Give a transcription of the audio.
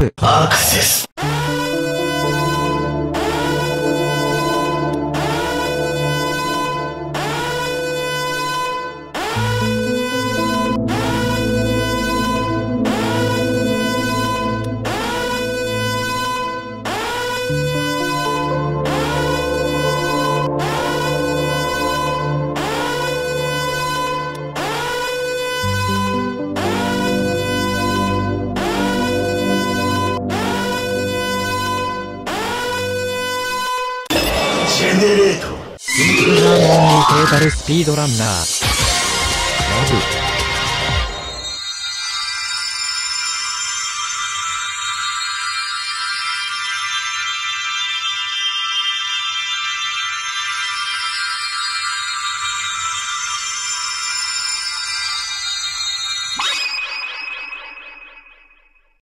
アクセスジェネレートインフラモンにトータルスピードランナー。ラブ。